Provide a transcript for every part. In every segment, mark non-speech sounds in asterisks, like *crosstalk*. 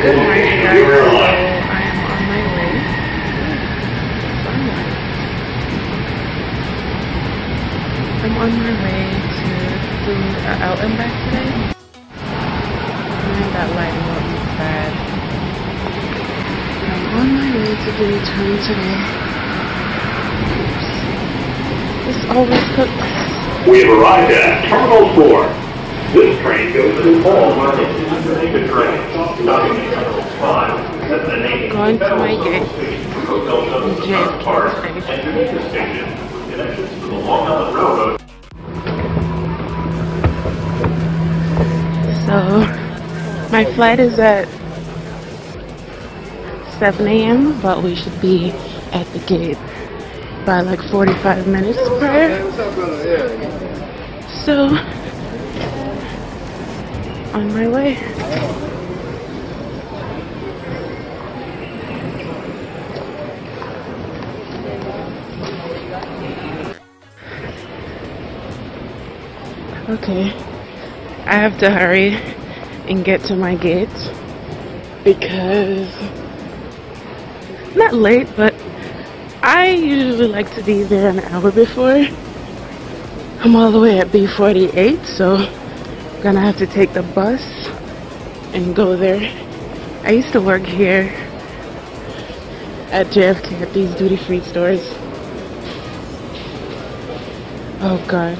Good morning, guys. So I am on my way. I'm on my way to do an out and back today. Man, that lighting looks bad. I'm on my way to do a turn today. Oops. This always cooks. We have arrived at Terminal 4. This train goes to all markets. The train stopping at Terminal 5. Set the name Going to my gate. Hotel Park. today. Enter the station. Connections to the Long Island Railroad. So my flight is at 7 a.m., but we should be at the gate by like 45 minutes prior. So on my way. Okay. I have to hurry and get to my gate because not late, but I usually like to be there an hour before. I'm all the way at B48, so gonna have to take the bus and go there. I used to work here at JFK at these duty free stores. Oh god.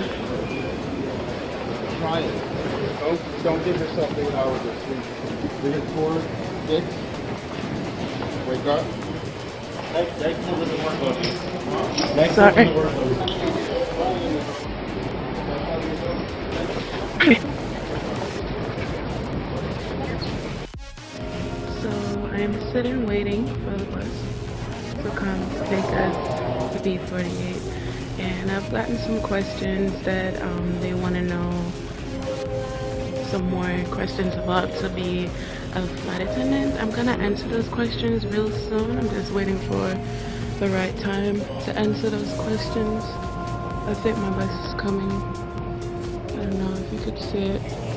Try it. Don't, don't give yourself eight hours of sleep. Bring it forward, six. Wake up. Next, next one doesn't work on you. Next one Sorry. doesn't work on you. *laughs* sitting waiting for the bus to come take us to B48. And I've gotten some questions that um, they want to know some more questions about to be a flight attendant. I'm gonna answer those questions real soon. I'm just waiting for the right time to answer those questions. I think my bus is coming. I don't know if you could see it.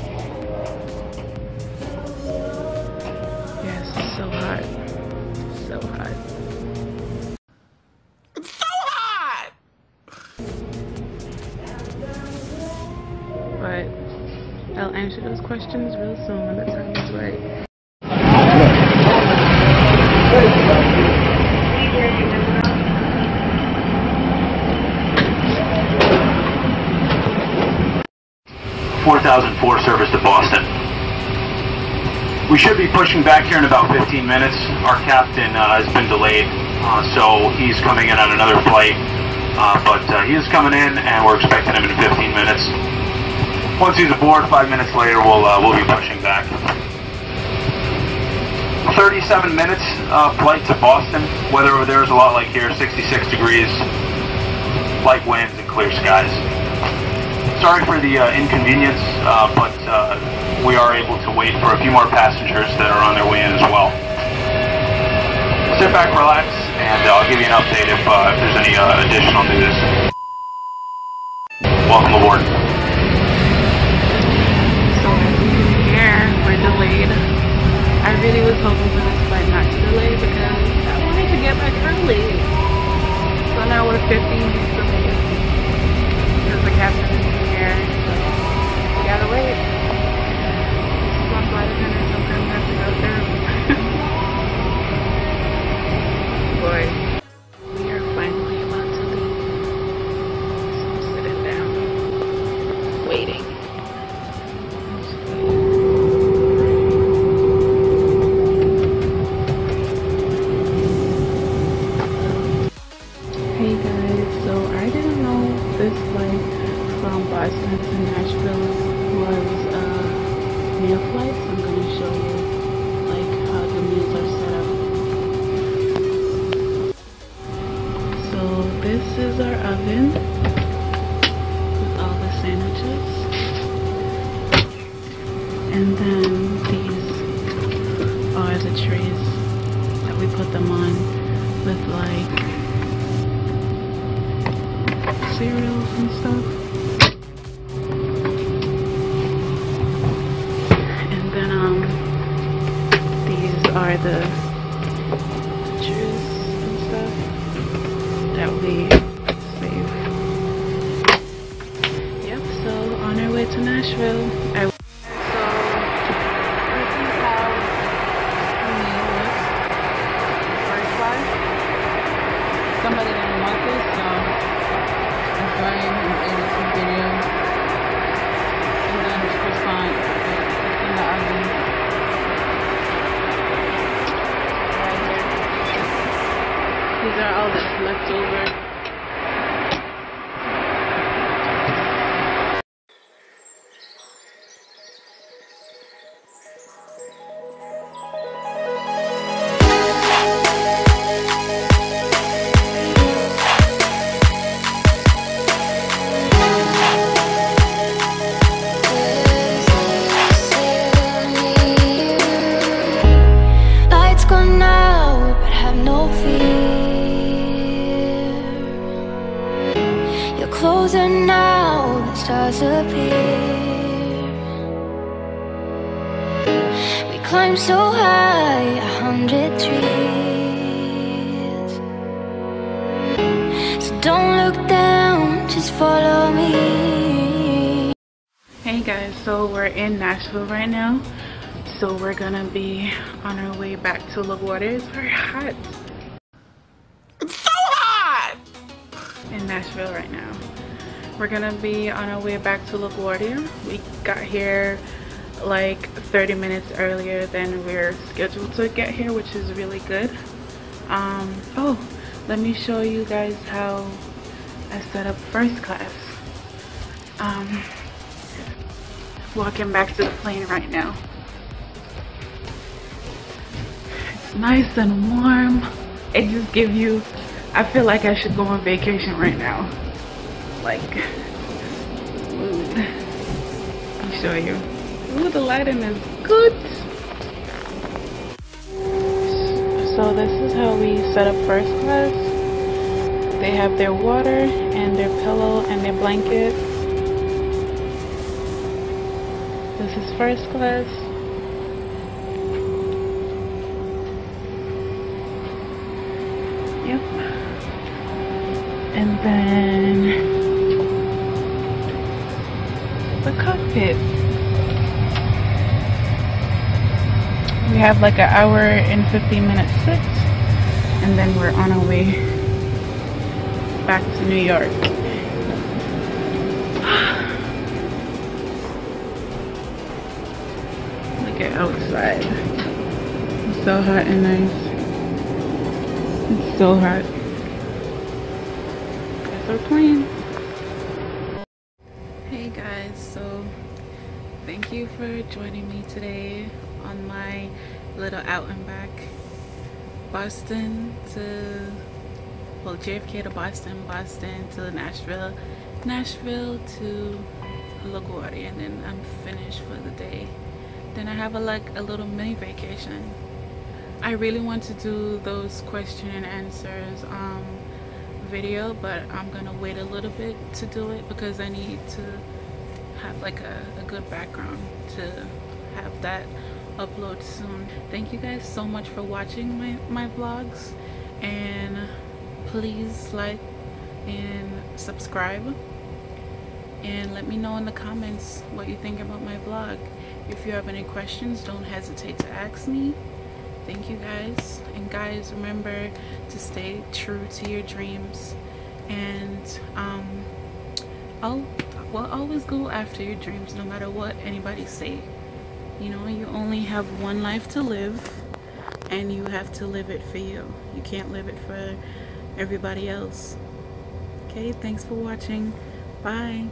Questions real soon when the time is right. Four thousand four service to Boston. We should be pushing back here in about 15 minutes. Our captain uh, has been delayed, uh, so he's coming in on another flight. Uh, but uh, he is coming in, and we're expecting him in 15 minutes. Once he's aboard, five minutes later, we'll uh, we'll be pushing back. 37 minutes uh, flight to Boston. Weather over there is a lot like here, 66 degrees, light winds, and clear skies. Sorry for the uh, inconvenience, uh, but uh, we are able to wait for a few more passengers that are on their way in as well. Sit back, relax, and uh, I'll give you an update if, if there's any additional news. Welcome aboard. We're delayed. I really was hoping for this flight not to delay because I wanted to get back early. So now we're 15 Hey guys, so I didn't know this flight from Boston to Nashville was a meal flight. So I'm gonna show you like how the meals are set up. So this is our oven are the pictures and stuff that will be safe. Yep, so on our way to Nashville. I These are all that's left over. Closer now, the stars appear. We climbed so high, a hundred trees. So don't look down, just follow me. Hey guys, so we're in Nashville right now. So we're gonna be on our way back to LaGuardia. It's very hot. Nashville right now. We're gonna be on our way back to LaGuardia. We got here like 30 minutes earlier than we are scheduled to get here, which is really good. Um, oh, let me show you guys how I set up first class. Um, walking back to the plane right now. It's nice and warm. It just gives you, I feel like I should go on vacation right now. Like, ooh. Me show you. Ooh, the lighting is good. So this is how we set up first class. They have their water and their pillow and their blanket. This is first class. Yep. And then the cockpit. We have like an hour and 15 minutes sit, and then we're on our way back to New York. *sighs* Look at outside. It's so hot and nice. It's so hot. Our. Hey guys, so thank you for joining me today on my little out and back. Boston to well JFK to Boston, Boston to Nashville, Nashville to LaGuardia, and then I'm finished for the day. Then I have a like a little mini vacation. I really want to do those question and answers um, video, but I'm gonna wait a little bit to do it because I need to have like a, a good background to have that upload soon. Thank you guys so much for watching my, my vlogs and please like and subscribe and let me know in the comments what you think about my vlog. If you have any questions, don't hesitate to ask me. Thank you guys. And guys, remember to stay true to your dreams. And um, I'll, well, always go after your dreams no matter what anybody say. You know, you only have one life to live and you have to live it for you. You can't live it for everybody else. Okay, thanks for watching. Bye.